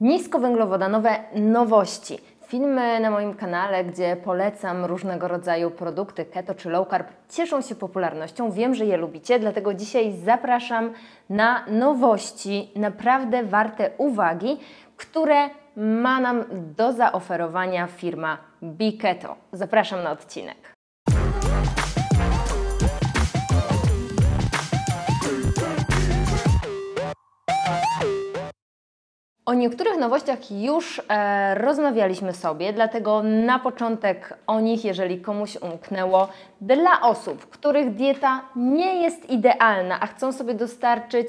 Niskowęglowodanowe nowości. Filmy na moim kanale, gdzie polecam różnego rodzaju produkty keto czy low carb, cieszą się popularnością. Wiem, że je lubicie, dlatego dzisiaj zapraszam na nowości naprawdę warte uwagi, które ma nam do zaoferowania firma Biketo. Zapraszam na odcinek. O niektórych nowościach już e, rozmawialiśmy sobie, dlatego na początek o nich, jeżeli komuś umknęło, dla osób, których dieta nie jest idealna, a chcą sobie dostarczyć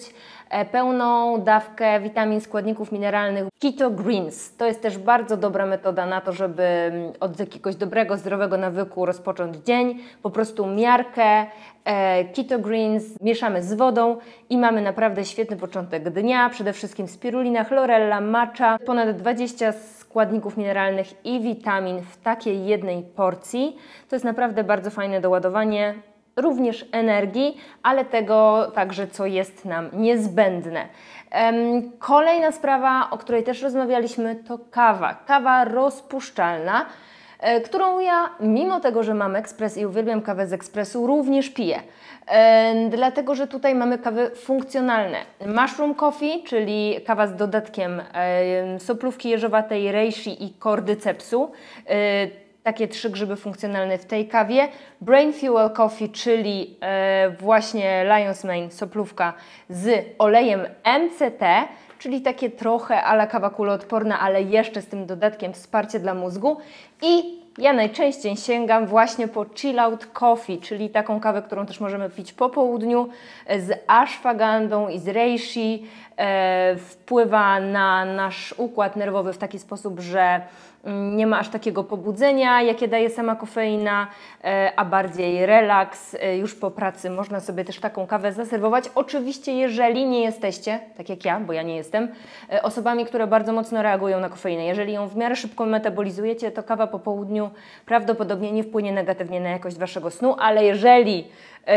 pełną dawkę witamin, składników mineralnych, Keto Greens. To jest też bardzo dobra metoda na to, żeby mm, od jakiegoś dobrego, zdrowego nawyku rozpocząć dzień. Po prostu miarkę e, Keto Greens mieszamy z wodą i mamy naprawdę świetny początek dnia. Przede wszystkim spirulina, chlorella, matcha, ponad 20 składników mineralnych i witamin w takiej jednej porcji. To jest naprawdę bardzo fajne doładowanie również energii, ale tego także, co jest nam niezbędne. Kolejna sprawa, o której też rozmawialiśmy, to kawa. Kawa rozpuszczalna, e, którą ja, mimo tego, że mam ekspres i uwielbiam kawę z ekspresu, również piję. Dlatego, że tutaj mamy kawy funkcjonalne. Mushroom coffee, czyli kawa z dodatkiem soplówki jeżowatej, reishi i kordycepsu e, takie trzy grzyby funkcjonalne w tej kawie. Brain Fuel Coffee, czyli e, właśnie Lion's Mane, soplówka z olejem MCT, czyli takie trochę ala kawa kuloodporna, ale jeszcze z tym dodatkiem wsparcie dla mózgu. I ja najczęściej sięgam właśnie po chill out coffee, czyli taką kawę, którą też możemy pić po południu z ashwagandą i z reishi. E, wpływa na nasz układ nerwowy w taki sposób, że nie ma aż takiego pobudzenia, jakie daje sama kofeina, e, a bardziej relaks. E, już po pracy można sobie też taką kawę zaserwować. Oczywiście, jeżeli nie jesteście, tak jak ja, bo ja nie jestem, e, osobami, które bardzo mocno reagują na kofeinę. Jeżeli ją w miarę szybko metabolizujecie, to kawa po południu prawdopodobnie nie wpłynie negatywnie na jakość Waszego snu, ale jeżeli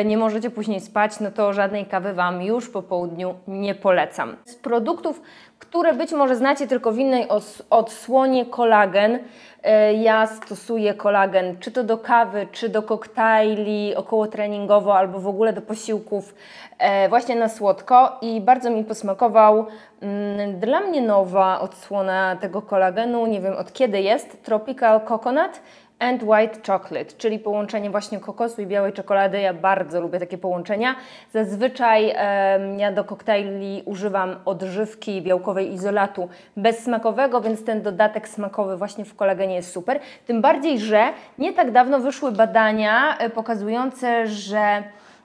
nie możecie później spać, no to żadnej kawy Wam już po południu nie polecam. Z produktów, które być może znacie tylko w innej odsłonie kolagen. E, ja stosuję kolagen czy to do kawy, czy do koktajli około treningowo, albo w ogóle do posiłków e, właśnie na słodko i bardzo mi posmakował. Mm, dla mnie nowa odsłona tego kolagenu, nie wiem od kiedy jest, Tropical Coconut and white chocolate, czyli połączenie właśnie kokosu i białej czekolady. Ja bardzo lubię takie połączenia. Zazwyczaj e, ja do koktajli używam odżywki białkowej izolatu bezsmakowego, więc ten dodatek smakowy właśnie w kolagenie jest super. Tym bardziej, że nie tak dawno wyszły badania e, pokazujące, że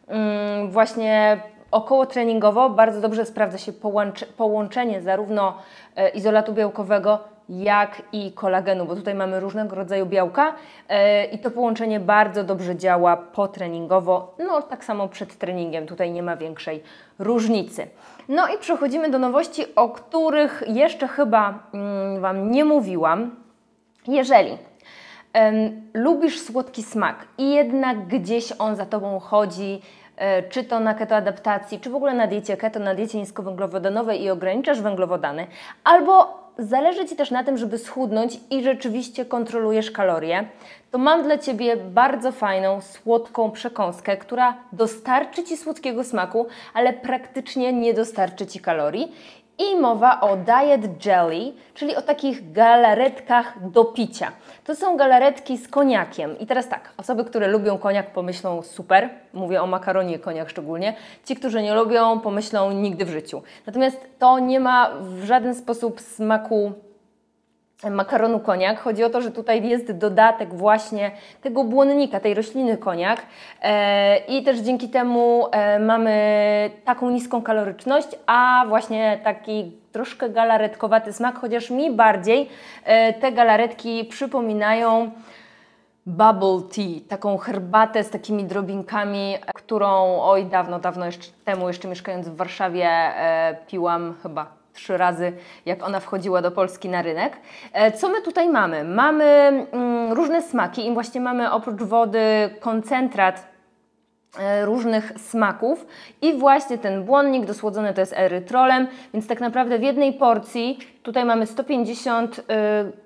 mm, właśnie około treningowo bardzo dobrze sprawdza się połączenie zarówno e, izolatu białkowego jak i kolagenu, bo tutaj mamy różnego rodzaju białka yy, i to połączenie bardzo dobrze działa potreningowo, no tak samo przed treningiem, tutaj nie ma większej różnicy. No i przechodzimy do nowości, o których jeszcze chyba yy, Wam nie mówiłam. Jeżeli lubisz słodki smak i jednak gdzieś on za Tobą chodzi, e, czy to na ketoadaptacji, czy w ogóle na diecie keto, na diecie niskowęglowodanowej i ograniczasz węglowodany, albo zależy Ci też na tym, żeby schudnąć i rzeczywiście kontrolujesz kalorie, to mam dla Ciebie bardzo fajną, słodką przekąskę, która dostarczy Ci słodkiego smaku, ale praktycznie nie dostarczy Ci kalorii. I mowa o Diet Jelly, czyli o takich galaretkach do picia. To są galaretki z koniakiem. I teraz tak, osoby, które lubią koniak pomyślą super, mówię o makaronie koniak szczególnie. Ci, którzy nie lubią pomyślą nigdy w życiu. Natomiast to nie ma w żaden sposób smaku makaronu koniak. Chodzi o to, że tutaj jest dodatek właśnie tego błonnika, tej rośliny koniak e, i też dzięki temu e, mamy taką niską kaloryczność, a właśnie taki troszkę galaretkowaty smak, chociaż mi bardziej e, te galaretki przypominają bubble tea, taką herbatę z takimi drobinkami, którą oj dawno, dawno jeszcze temu, jeszcze mieszkając w Warszawie, piłam chyba trzy razy, jak ona wchodziła do Polski na rynek. E, co my tutaj mamy? Mamy mm, różne smaki i właśnie mamy oprócz wody koncentrat różnych smaków. I właśnie ten błonnik dosłodzony to jest erytrolem, więc tak naprawdę w jednej porcji tutaj mamy 150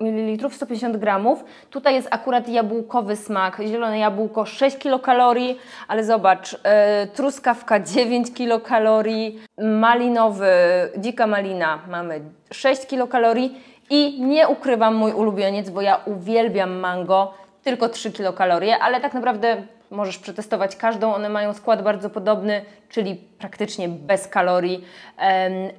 ml, 150 gramów, tutaj jest akurat jabłkowy smak, zielone jabłko 6 kilokalorii, ale zobacz, e, truskawka 9 kilokalorii, malinowy, dzika malina mamy 6 kilokalorii. I nie ukrywam mój ulubieniec, bo ja uwielbiam mango, tylko 3 kilokalorie, ale tak naprawdę możesz przetestować każdą, one mają skład bardzo podobny, czyli praktycznie bez kalorii,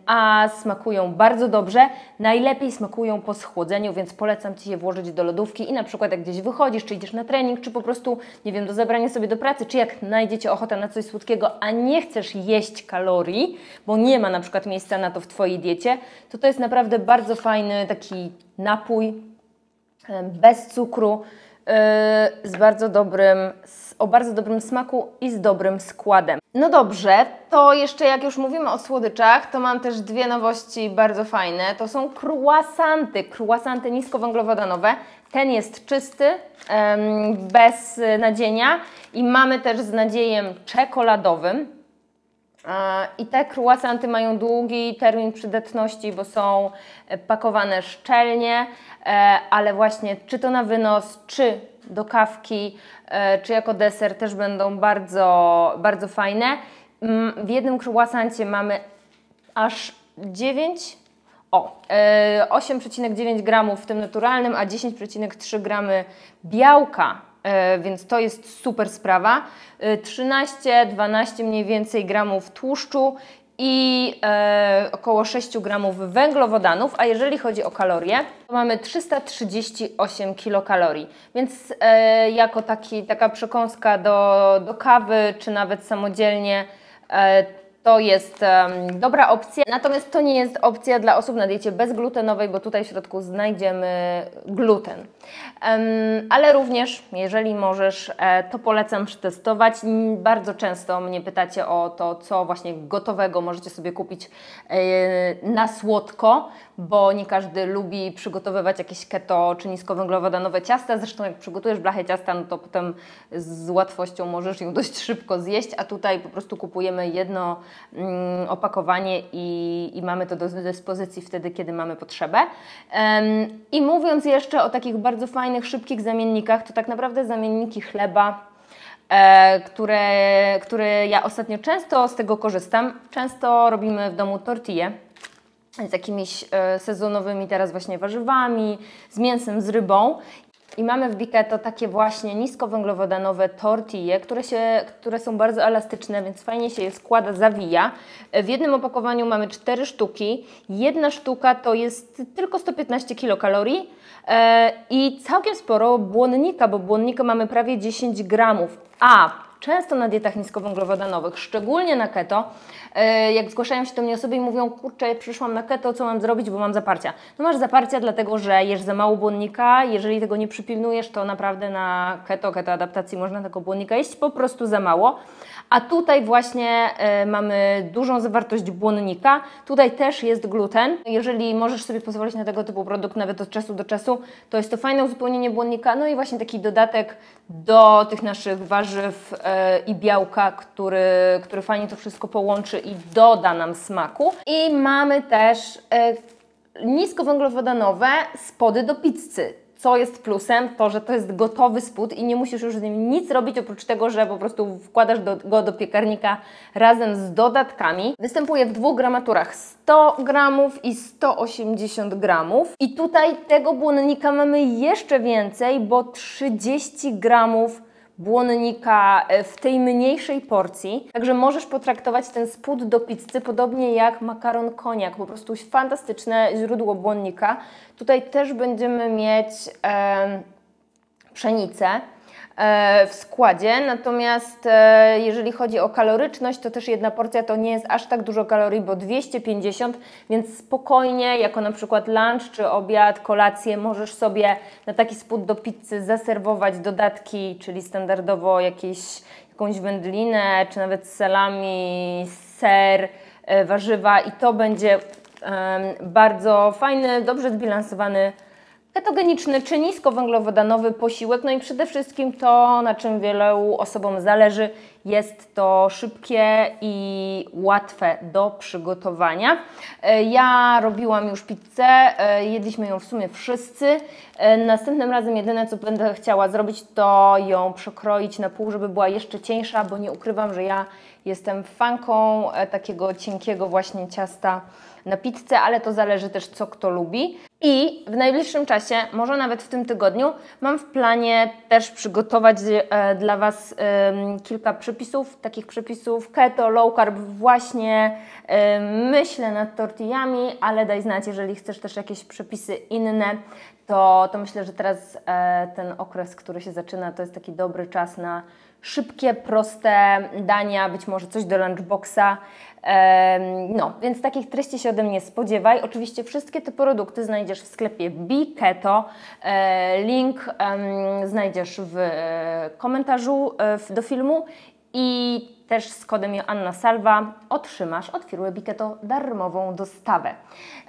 a smakują bardzo dobrze. Najlepiej smakują po schłodzeniu, więc polecam Ci je włożyć do lodówki i na przykład jak gdzieś wychodzisz, czy idziesz na trening, czy po prostu, nie wiem, do zabrania sobie do pracy, czy jak znajdziecie ochotę na coś słodkiego, a nie chcesz jeść kalorii, bo nie ma na przykład miejsca na to w Twojej diecie, to to jest naprawdę bardzo fajny taki napój bez cukru, Yy, z bardzo dobrym, o bardzo dobrym smaku i z dobrym składem. No dobrze, to jeszcze jak już mówimy o słodyczach, to mam też dwie nowości bardzo fajne. To są croissanty, croissanty niskowęglowodanowe. Ten jest czysty, bez nadzienia i mamy też z nadziejem czekoladowym. I te croissanty mają długi termin przydatności, bo są e, pakowane szczelnie, e, ale właśnie czy to na wynos, czy do kawki, e, czy jako deser też będą bardzo, bardzo fajne. Mm, w jednym croissancie mamy aż 9 o, 8,9 gramów w tym naturalnym, a 10,3 gramy białka E, więc to jest super sprawa. 13-12 e, mniej więcej gramów tłuszczu i e, około 6 gramów węglowodanów, a jeżeli chodzi o kalorie, to mamy 338 kilokalorii, więc e, jako taki, taka przekąska do, do kawy, czy nawet samodzielnie e, to jest um, dobra opcja, natomiast to nie jest opcja dla osób na diecie bezglutenowej, bo tutaj w środku znajdziemy gluten. Um, ale również, jeżeli możesz, e, to polecam przetestować. Bardzo często mnie pytacie o to, co właśnie gotowego możecie sobie kupić e, na słodko, bo nie każdy lubi przygotowywać jakieś keto czy niskowęglowodanowe ciasta. Zresztą jak przygotujesz blachę ciasta, no to potem z łatwością możesz ją dość szybko zjeść, a tutaj po prostu kupujemy jedno opakowanie i, i mamy to do dyspozycji wtedy, kiedy mamy potrzebę. I mówiąc jeszcze o takich bardzo fajnych, szybkich zamiennikach, to tak naprawdę zamienniki chleba, e, które, które ja ostatnio często z tego korzystam. Często robimy w domu tortille z jakimiś e, sezonowymi teraz właśnie warzywami, z mięsem, z rybą. I mamy w Biketo takie właśnie niskowęglowodanowe tortille, które, się, które są bardzo elastyczne, więc fajnie się je składa, zawija. W jednym opakowaniu mamy 4 sztuki. Jedna sztuka to jest tylko 115 kilokalorii e, i całkiem sporo błonnika, bo błonnika mamy prawie 10 gramów. A często na dietach niskowęglowodanowych, szczególnie na keto, e, jak zgłaszają się do mnie osoby i mówią, kurczę, przyszłam na keto, co mam zrobić, bo mam zaparcia. No masz zaparcia dlatego, że jesz za mało błonnika, jeżeli tego nie przypilnujesz, to naprawdę na keto, keto adaptacji można tego błonnika jeść po prostu za mało. A tutaj właśnie y, mamy dużą zawartość błonnika. Tutaj też jest gluten. Jeżeli możesz sobie pozwolić na tego typu produkt nawet od czasu do czasu, to jest to fajne uzupełnienie błonnika. No i właśnie taki dodatek do tych naszych warzyw y, i białka, który, który fajnie to wszystko połączy i doda nam smaku. I mamy też y, niskowęglowodanowe spody do pizzy co jest plusem, to, że to jest gotowy spód i nie musisz już z nim nic robić, oprócz tego, że po prostu wkładasz do, go do piekarnika razem z dodatkami. Występuje w dwóch gramaturach 100 gramów i 180 gramów. I tutaj tego błonnika mamy jeszcze więcej, bo 30 gramów błonnika e, w tej mniejszej porcji. Także możesz potraktować ten spód do pizzy podobnie jak makaron koniak. Po prostu fantastyczne źródło błonnika. Tutaj też będziemy mieć e, pszenicę. E, w składzie. Natomiast e, jeżeli chodzi o kaloryczność, to też jedna porcja to nie jest aż tak dużo kalorii, bo 250, więc spokojnie, jako na przykład lunch czy obiad, kolację, możesz sobie na taki spód do pizzy zaserwować dodatki, czyli standardowo jakieś, jakąś wędlinę, czy nawet salami, ser, e, warzywa i to będzie bardzo fajny, dobrze zbilansowany ketogeniczny czy niskowęglowodanowy posiłek. No i przede wszystkim to, na czym wielu osobom zależy, jest to szybkie i łatwe do przygotowania. E, ja robiłam już pizzę, e, jedliśmy ją w sumie wszyscy. E, następnym razem jedyne, co będę chciała zrobić, to ją przekroić na pół, żeby była jeszcze cieńsza, bo nie ukrywam, że ja jestem fanką takiego cienkiego właśnie ciasta na pizzę, ale to zależy też co kto lubi. I w najbliższym czasie, może nawet w tym tygodniu, mam w planie też przygotować e, dla Was kilka przepisów, takich przepisów keto, low carb, właśnie myślę nad tortillami, ale daj znać, jeżeli chcesz też jakieś przepisy inne, to, to myślę, że teraz e, ten okres, który się zaczyna, to jest taki dobry czas na szybkie, proste dania, być może coś do lunchboxa. No, więc takich treści się ode mnie spodziewaj. Oczywiście wszystkie te produkty znajdziesz w sklepie Biketo. E, link znajdziesz w e, komentarzu do filmu i też z kodem Joanna Salwa otrzymasz od firmy Biketo darmową dostawę.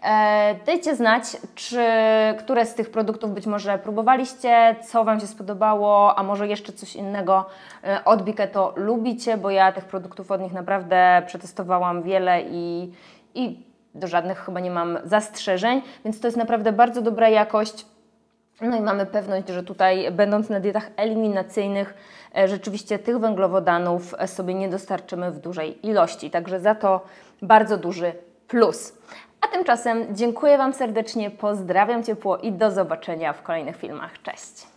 E, dajcie znać, czy które z tych produktów być może próbowaliście, co Wam się spodobało, a może jeszcze coś innego e, od Biketo lubicie, bo ja tych produktów od nich naprawdę przetestowałam wiele i, i do żadnych chyba nie mam zastrzeżeń, więc to jest naprawdę bardzo dobra jakość. No i mamy pewność, że tutaj, będąc na dietach eliminacyjnych, e, rzeczywiście tych węglowodanów e, sobie nie dostarczymy w dużej ilości. Także za to bardzo duży plus. A tymczasem dziękuję Wam serdecznie, pozdrawiam ciepło i do zobaczenia w kolejnych filmach. Cześć!